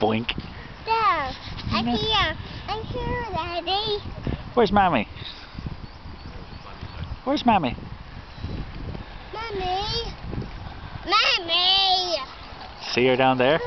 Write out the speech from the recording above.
Boink. There. I'm here. I'm here, Daddy. Where's Mommy? Where's Mommy? Mommy. Mommy. See her down there?